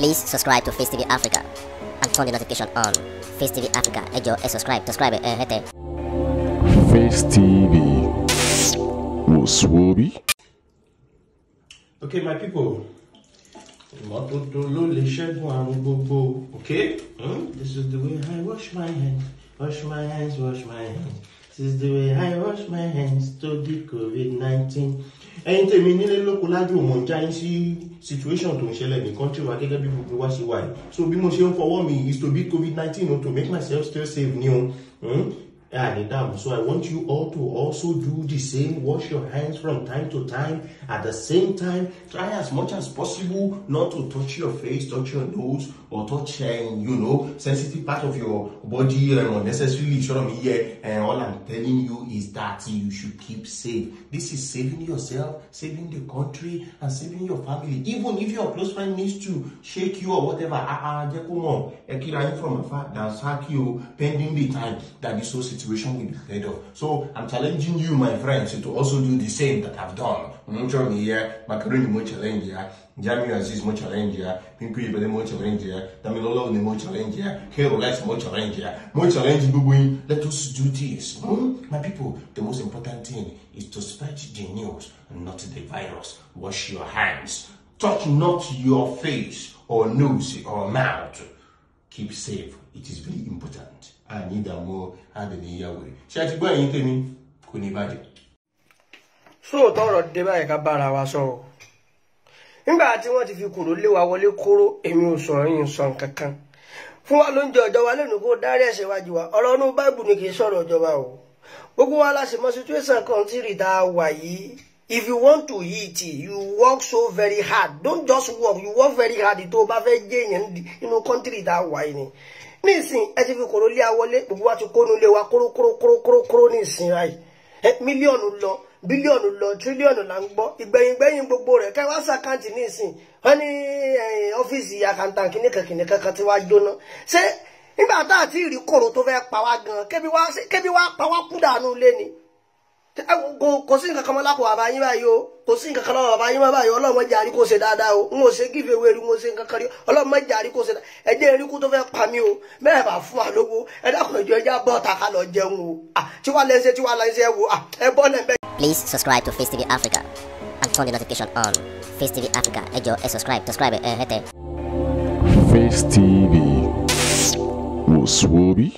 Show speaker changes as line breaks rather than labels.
Please subscribe to Face TV Africa and turn the notification on. Face TV Africa, ẹ jọ̀ọ́, subscribe, subscribe, eh, hete.
Face TV, Muswobi.
Okay, my people. Okay? Hmm? This is the way I wash my hands. Wash my hands, wash my hands. is the way I wash my hands to the COVID-19. ẹ̀yin tèmi nílé lóko lájú òmò sí situation tó ń ṣẹlẹ̀ ní country wa gẹ́gẹ́ bí gbogbo wa ṣe wà yìí so bí mo ṣe ń fọwọ́ mi is to be COVID-19 o to make myself still safe ni o hmm? Adidam. Ah, so I want you all to also do the same. Wash your hands from time to time. At the same time, try as much as possible not to touch your face, touch your nose, or touch, any eh, you know, sensitive part of your body um, unnecessarily. Sure, here. And all I'm telling you is that you should keep safe. This is saving yourself, saving the country, and saving your family. Even if your close friend needs to shake you or whatever, ah, ah, from afar, that's how you pending the time that the society situation will be paid off. So I'm challenging you, my friends, to also do the same that I've done. Mucho here, macaroni mo challenge here, Jamu Aziz mo challenge here, Pinky Ibele mo challenge here, Damilolo ni mo challenge here, Hero Lex mo challenge here, mo challenge Bubuin. Let us do this. Hmm? My people, the most important thing is to spread the news, not the virus. Wash your hands. Touch not your face or nose or mouth. Keep safe. It is very important. àní ìdààmú àdènì ìyàwó rẹ̀ ṣé ẹ ti gbọ́ ẹ̀yin tèmi kò ní bàjẹ́.
sóòótọ́ ọ̀rọ̀ dé báyìí ká bára wa sọ̀rọ̀ nígbà tí wọ́n ti fi kòró lé wa wọlé kóró èmi ò sọ̀rọ̀ yìí sọ nǹkan kan fún wa ló ń jẹ ọjọ́ wa lónìí kó dárí ẹ̀ṣẹ̀ wa jù wa ọ̀rọ̀ inú báìbù ni kì í sọ̀rọ̀ ọjọ́ wa o gbogbo wa la sì mọ situation kan tí rìta wà yìí if you want to eat you work so very hard don't just work you work very hard tó o bá fẹ́ jẹ́ èèyàn nínú country tá a wà yìí ni nísìn ẹ ti fi kòró lé awọlé gbogbo wa ti kónú lé wa kóró kóró kóró kóró kóró nísìn ráì mílíọ̀nù lọ bílíọ̀nù lọ tírílíọ̀nù la ń gbọ́ ìgbẹ̀yìn gbẹ̀yìn gbogbo rẹ̀ ká wá sàkáǹtì nísìn wọ́n ní ọ́fíìsì àkàǹtà kìnìkan kìnìkan kan ti wá jóná ṣé nígbà tá àti ìrí kòró tó fẹ́ pa wá gan kébi wá pa wá kú dànù lé ni. kò sí nǹkan kan mọ́ lápò bàbá báyìí o kò sí nǹkan kan lọ́wọ́ bàbá yín báyìí ọlọ́mọ jàrí kò ṣe dáadáa o n ò ṣe gífẹ́ wé rí n ò ṣe nǹkan kan rí ọlọ́mọ jàrí kò ṣe dáadáa ẹ̀jẹ̀ eríkú tó fẹ́ pa mí o bẹ́ẹ̀ bá fún wa lówó ẹ dákun ẹjọ́ bọ́ ta ká lọ jẹun o tí wàá lẹ́sẹ̀ tí wàá lẹ́sẹ̀ wo ẹ bọ́ lẹ́bẹ̀.
Please subscribe to Face TV Africa and turn the notification on Face TV Africa ẹ jọ̀ọ́ ẹ subscribe subscribe ẹ hẹ́tẹ̀.
Face TV wò